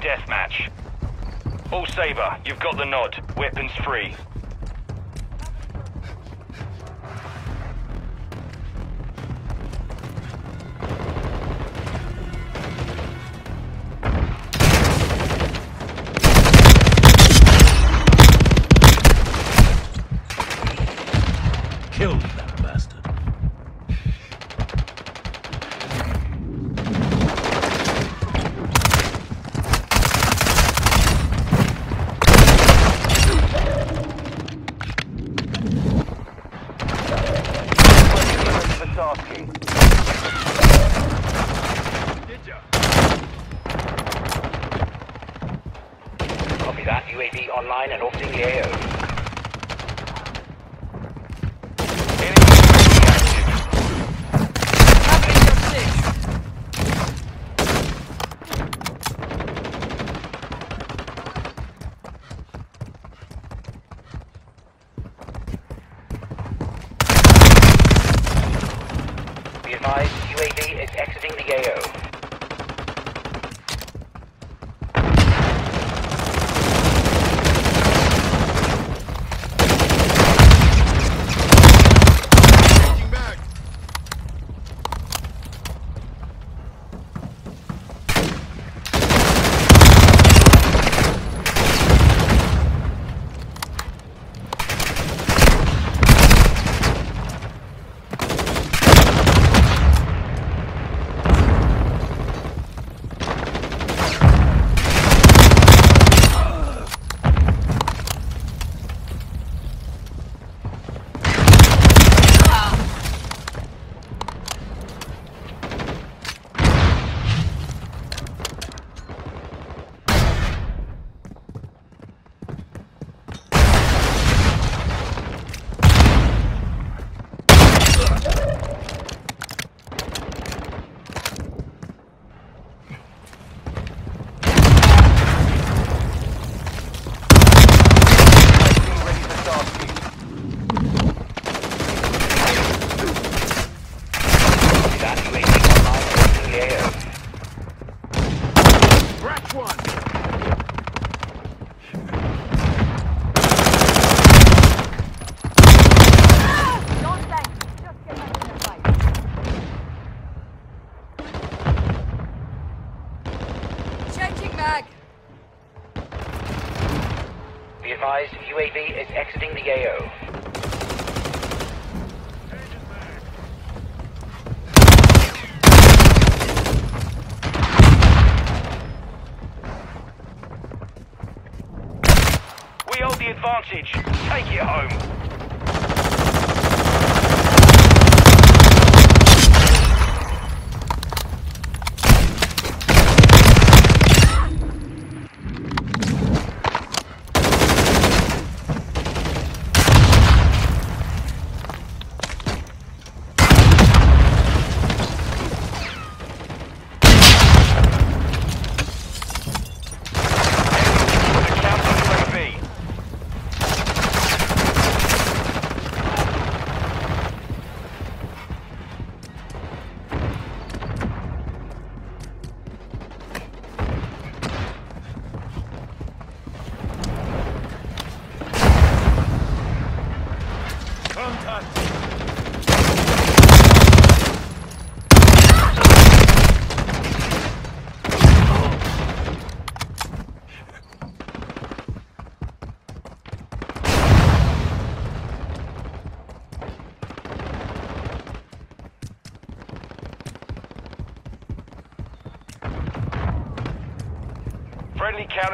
Deathmatch. All Sabre, you've got the nod. Weapons free. Killed. them.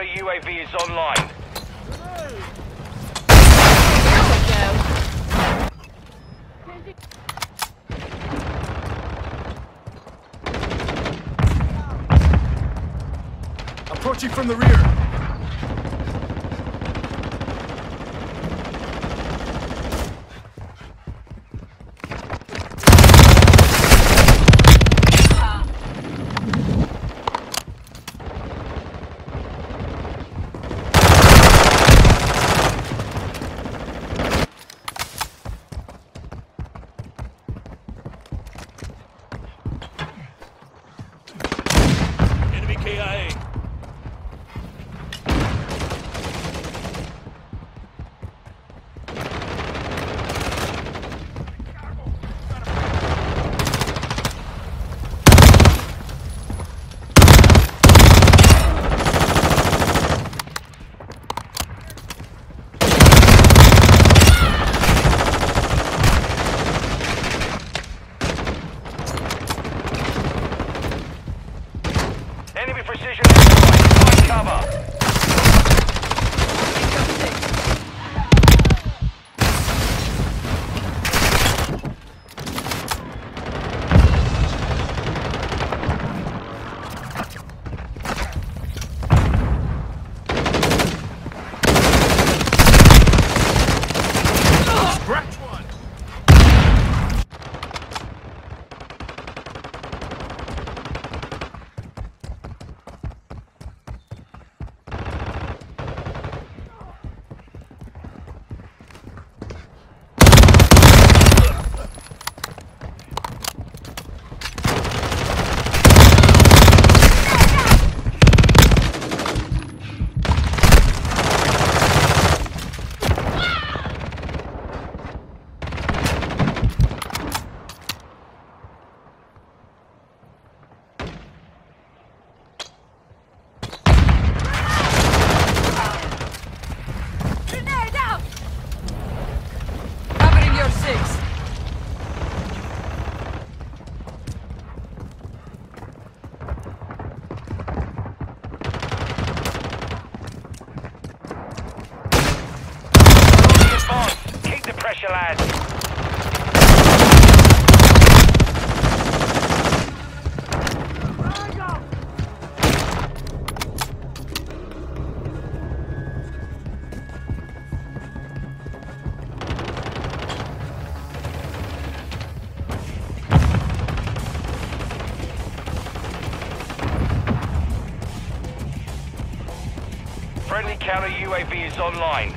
The UAV is online. Approaching from the rear. Counter UAV is online.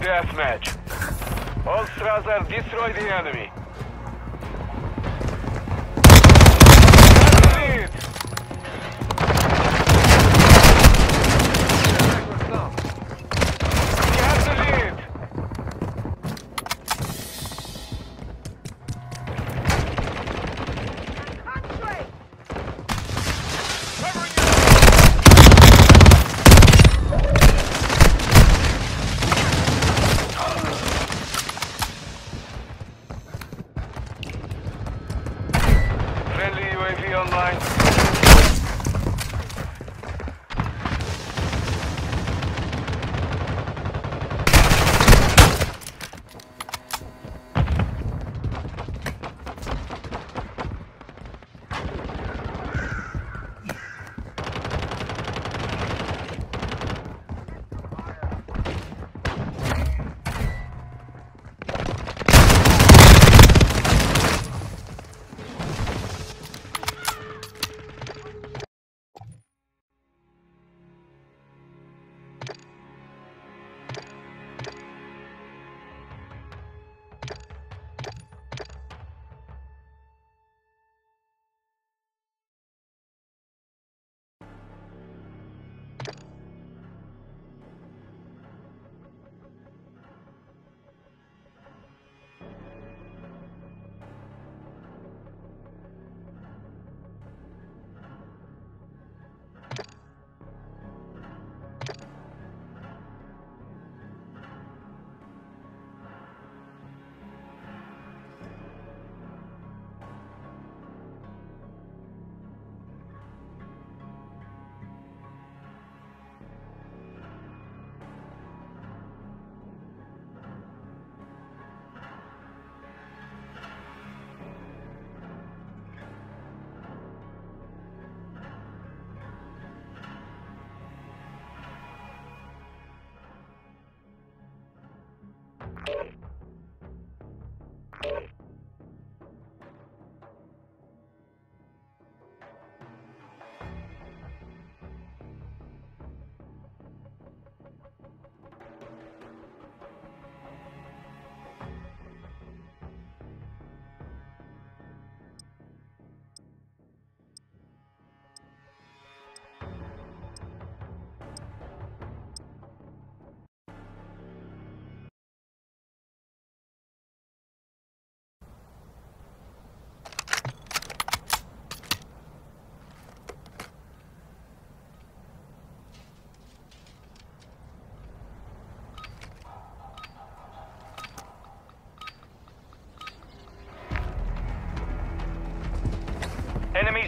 Deathmatch. All Strasser, destroy the enemy.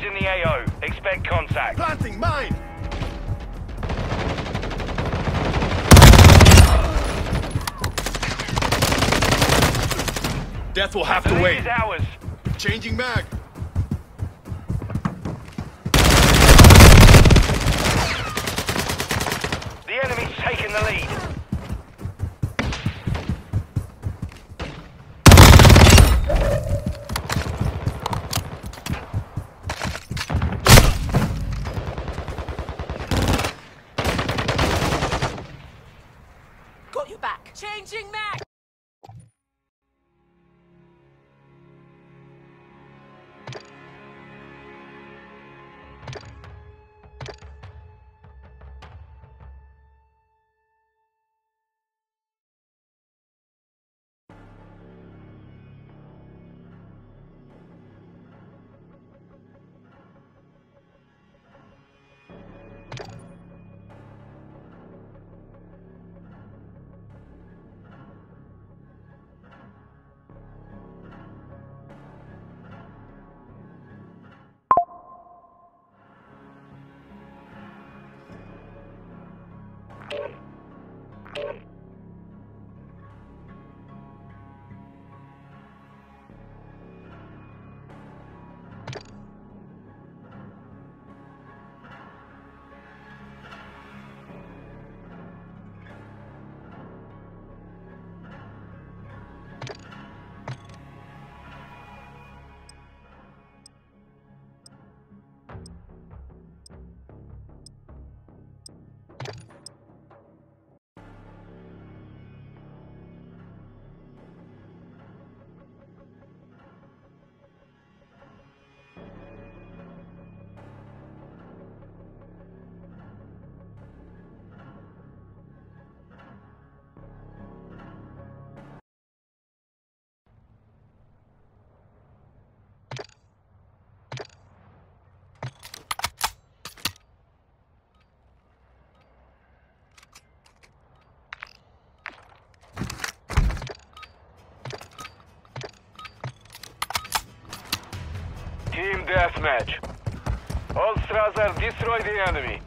Enemies in the AO. Expect contact. Planting mine. Death will have The to lead wait. is ours. Changing mag. match. All Strazar, destroy the enemy.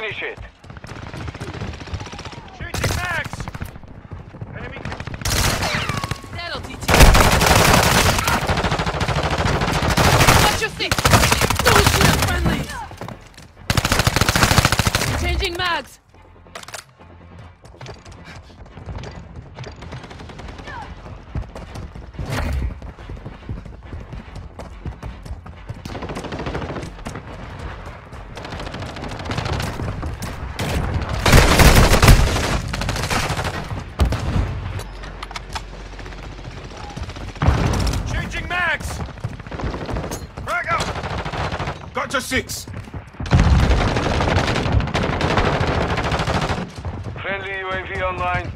вылечить. Sector 6. Friendly UAV online.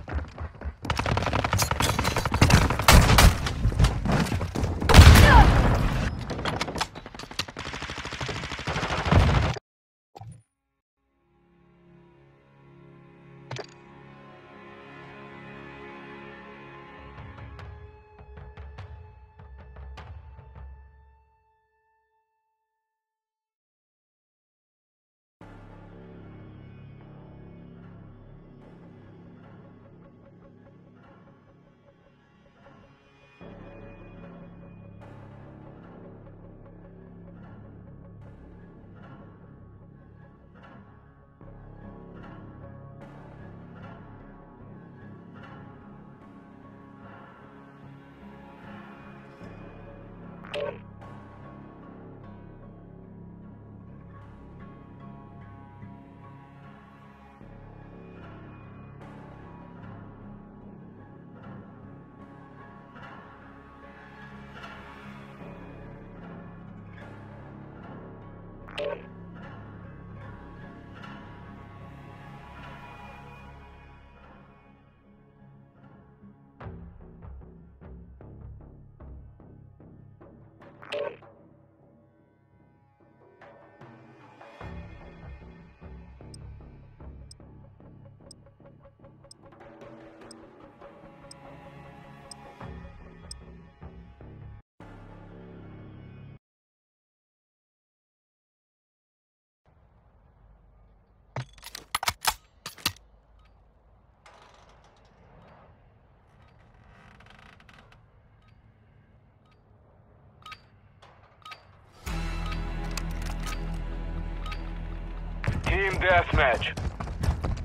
Team deathmatch.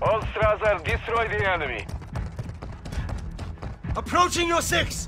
All Strasser, destroy the enemy. Approaching your six!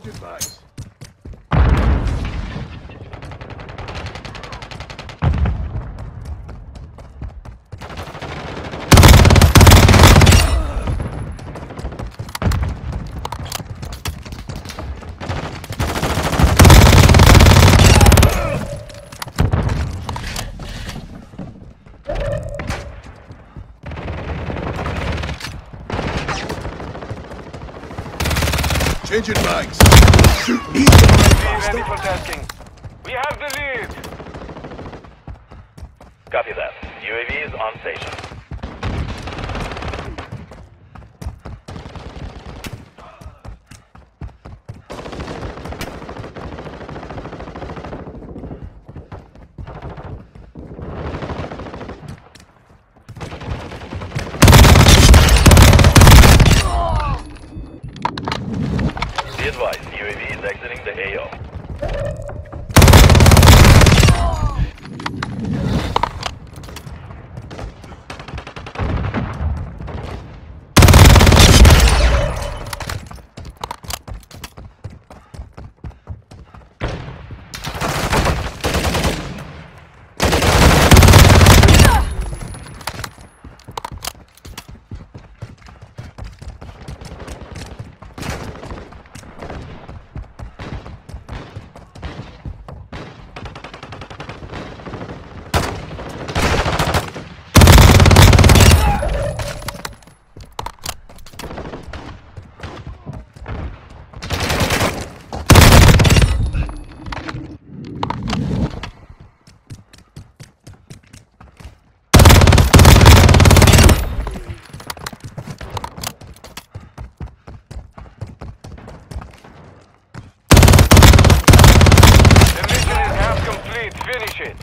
Changing mags. Shoot me. Ready for tasking. We have the lead. Copy that. UAV is on station. Be advised, UAV is exiting the AO. The mission is half complete. Finish it.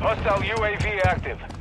Hostile UAV active.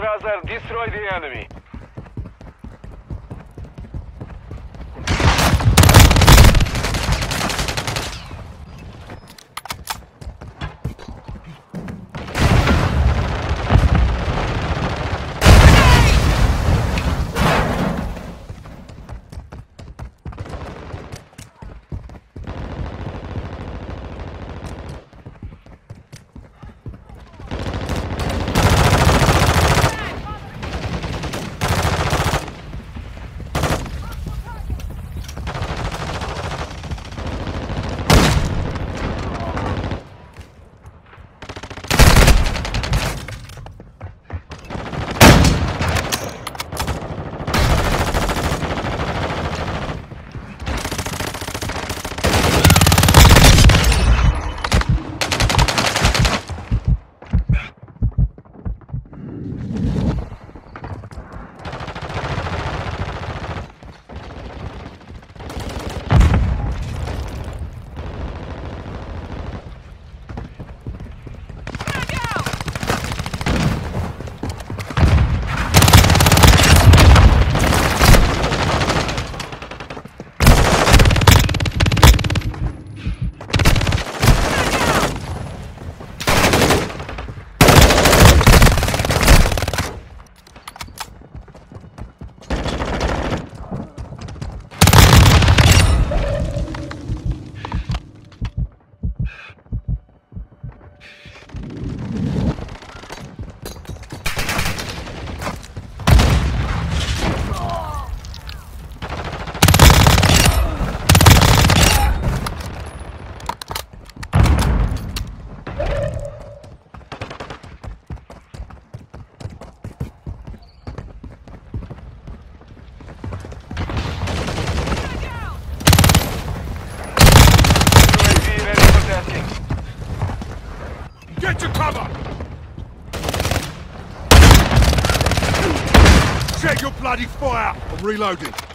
Strasser, destroy the enemy. bloody fire! I'm reloading.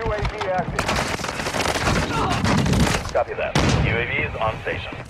UAV active. Uh, Copy that. UAV is on station.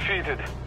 defeated.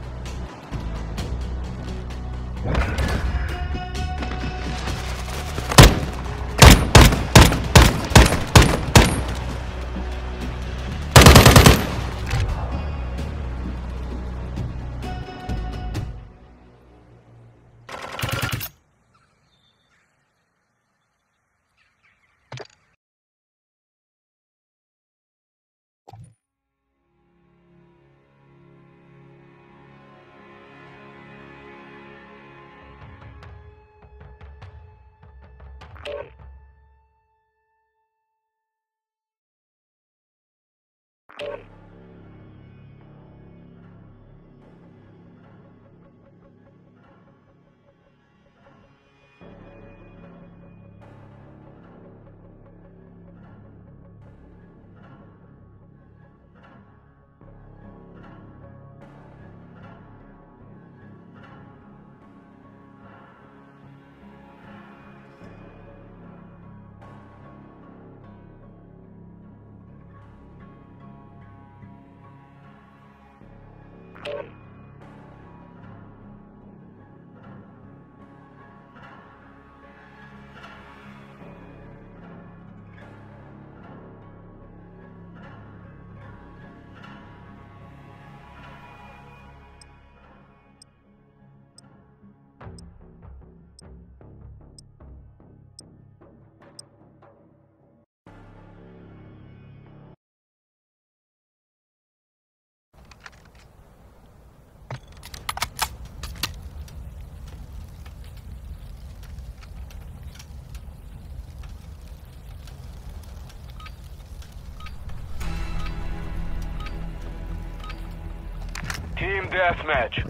deathmatch.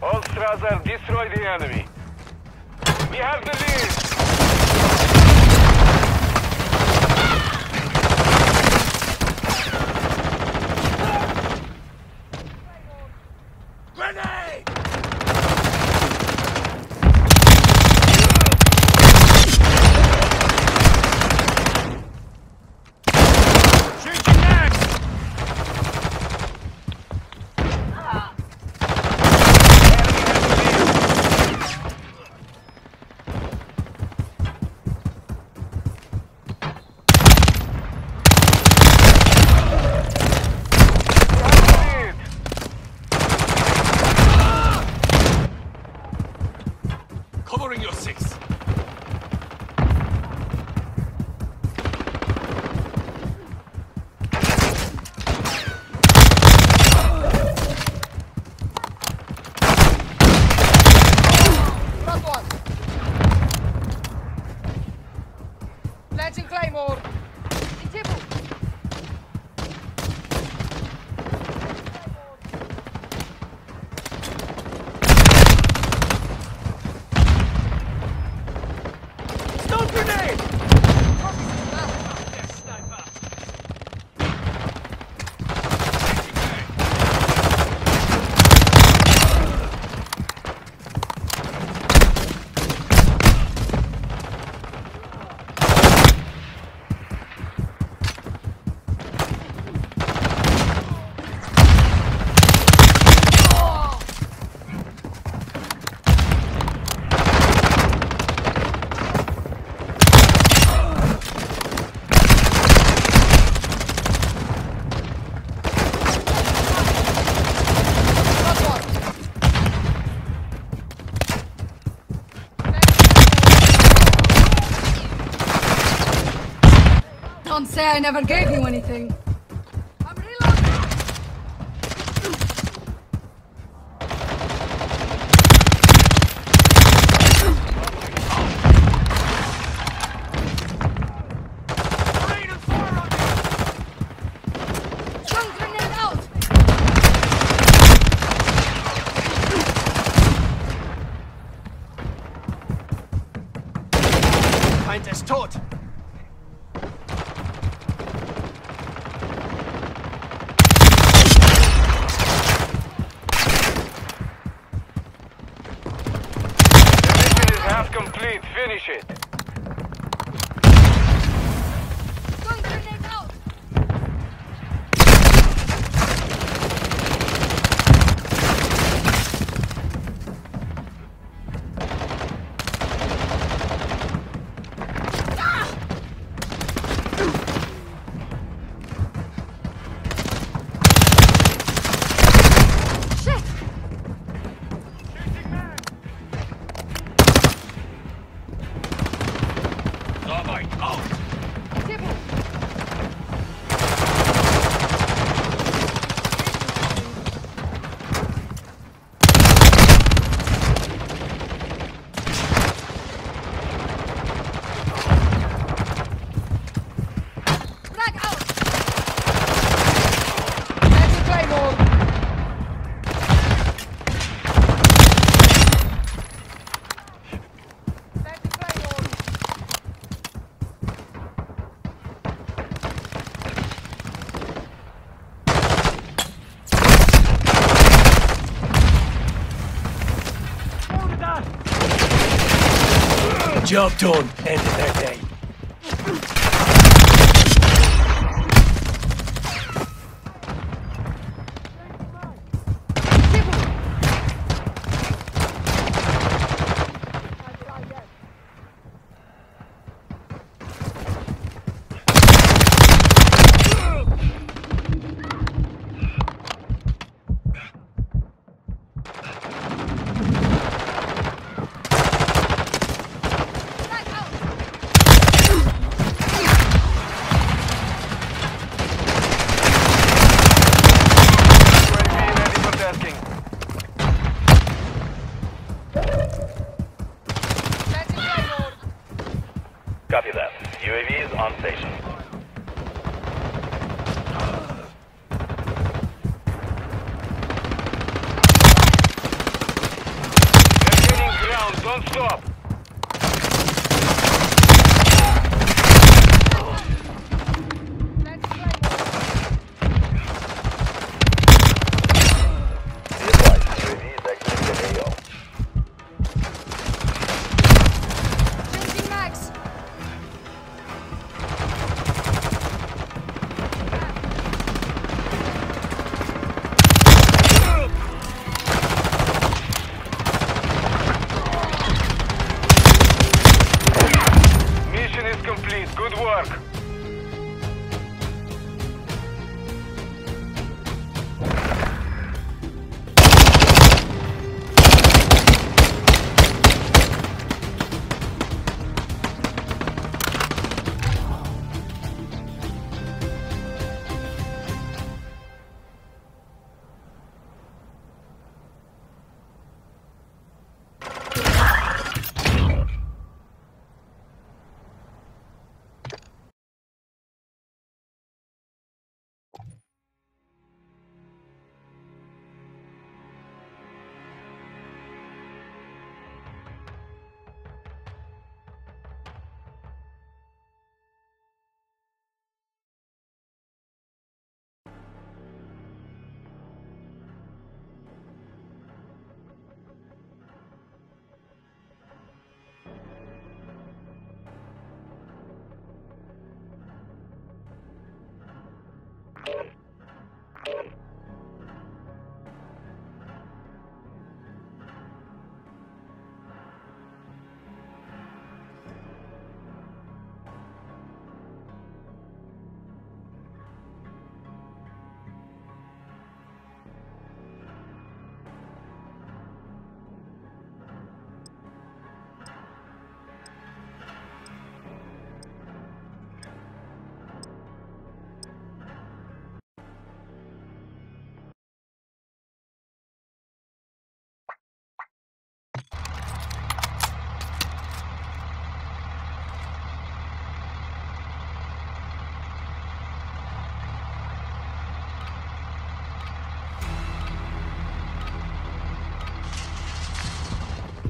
All Strasser destroy the enemy. We have the lead! say I never gave you anything. done. End it there.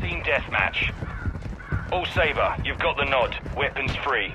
Team deathmatch. All Sabre, you've got the nod. Weapons free.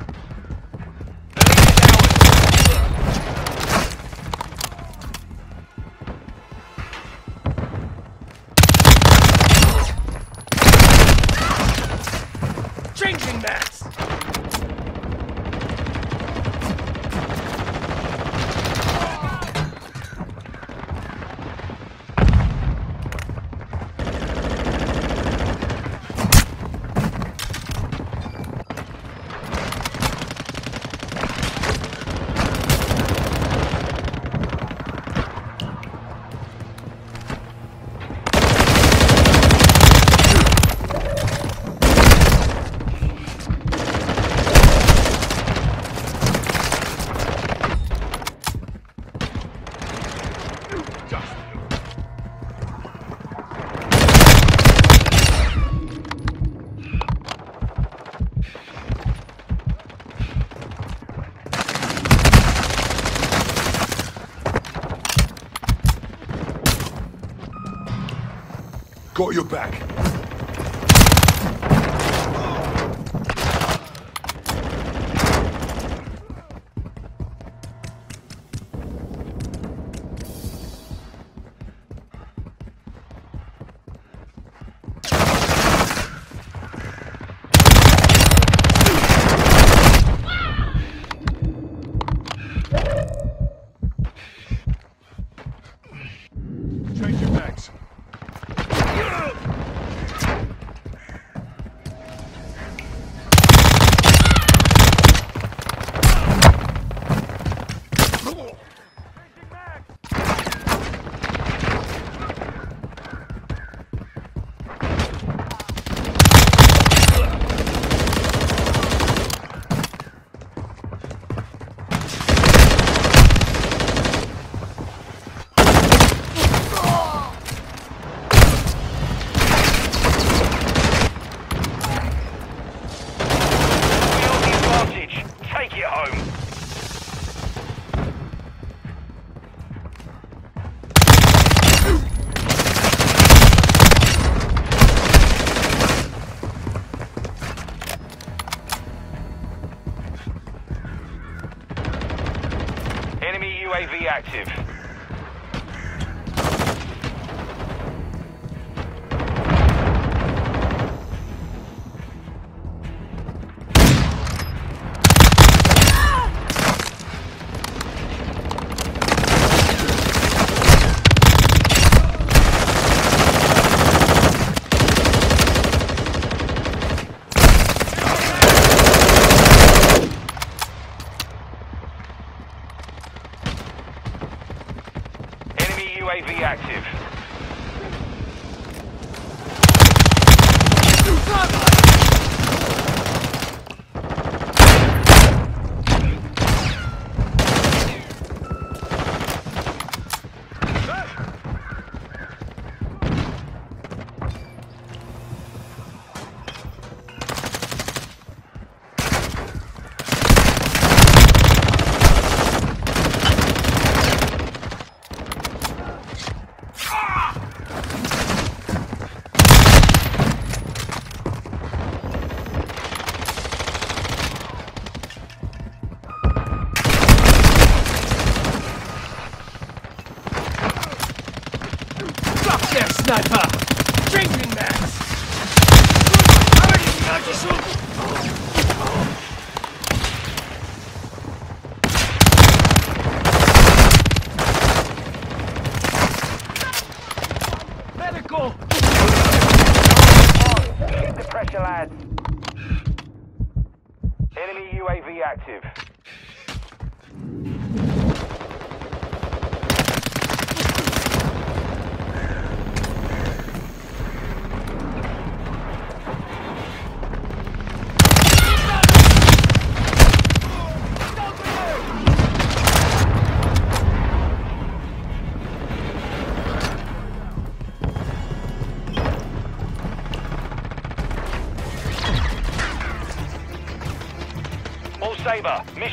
got your back.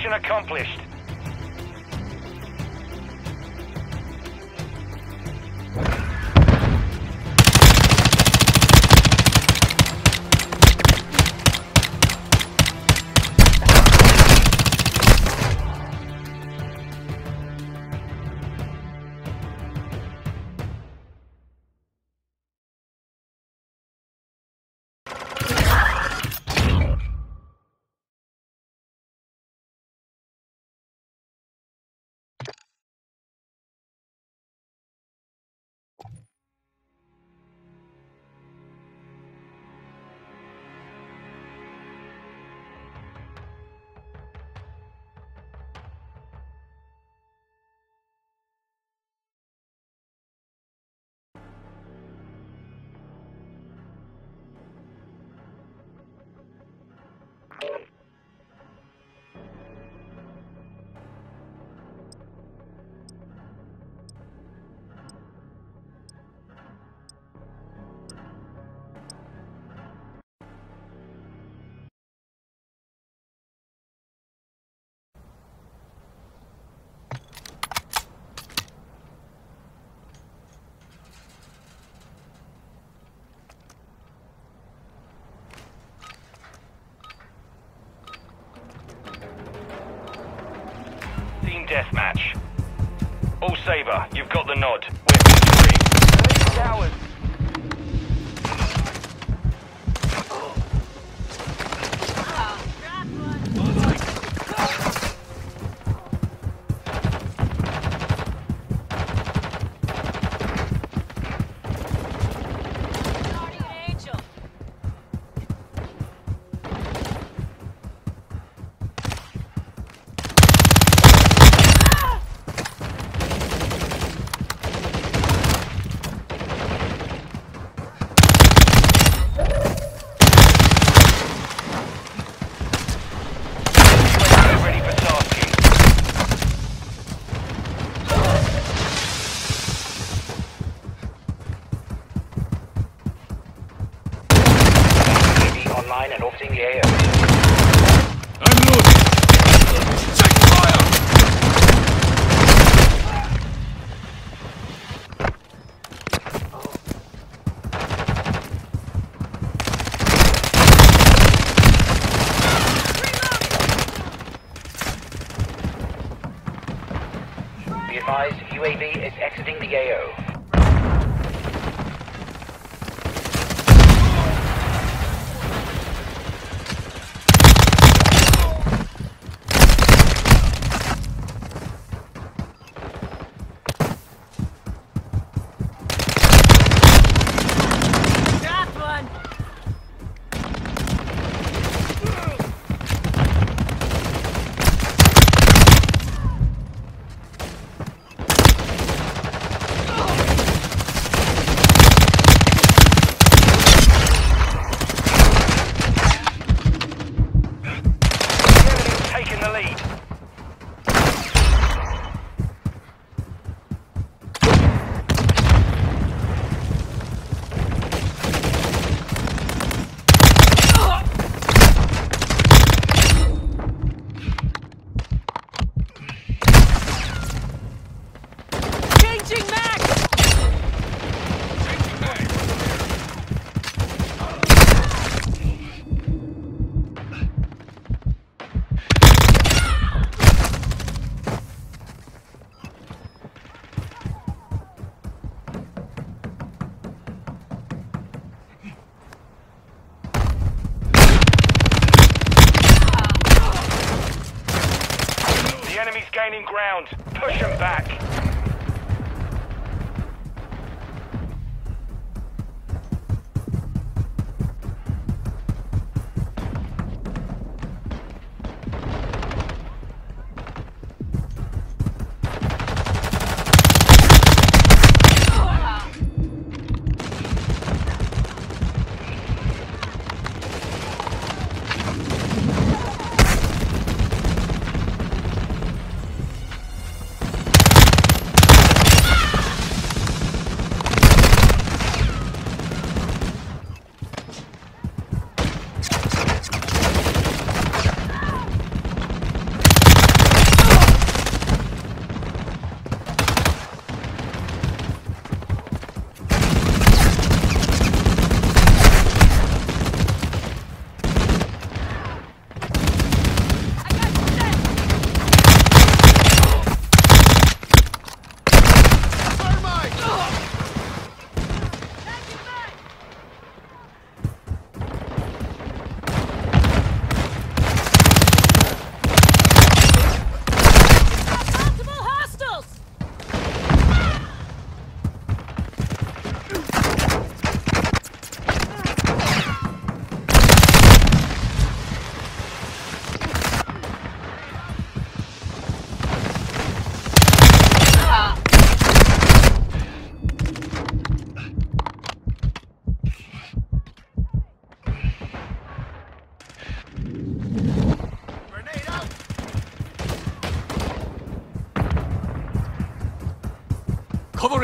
Mission accomplished. Deathmatch. All Saber, you've got the nod.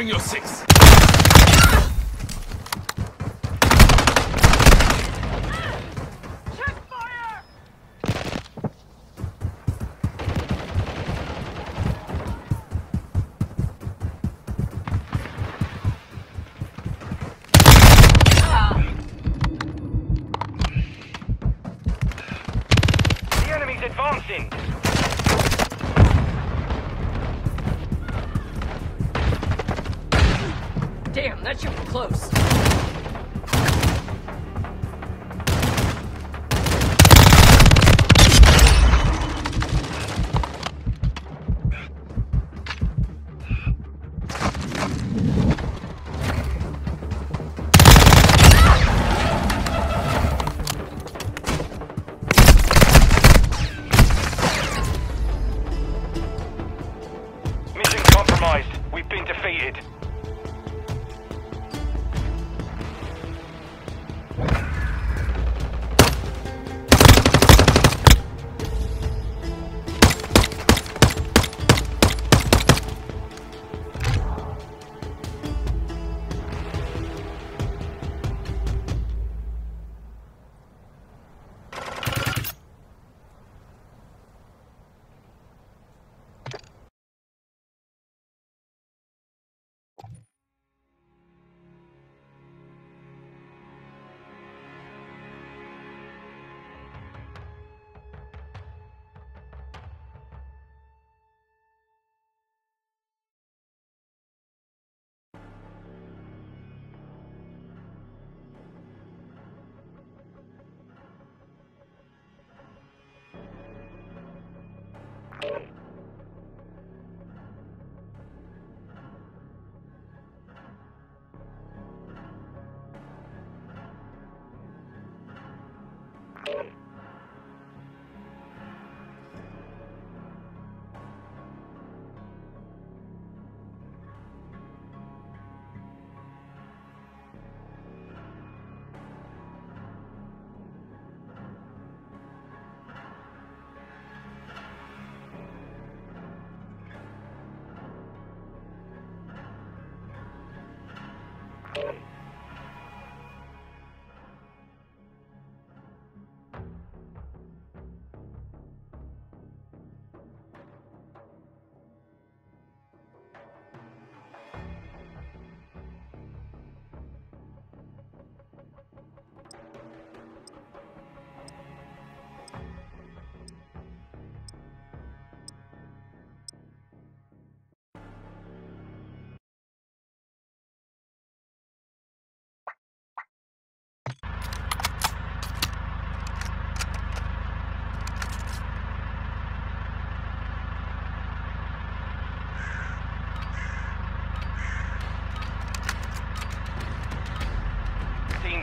Your six.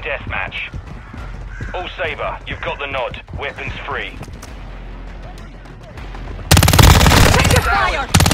deathmatch. All Sabre, you've got the nod. Weapons free. Take fire!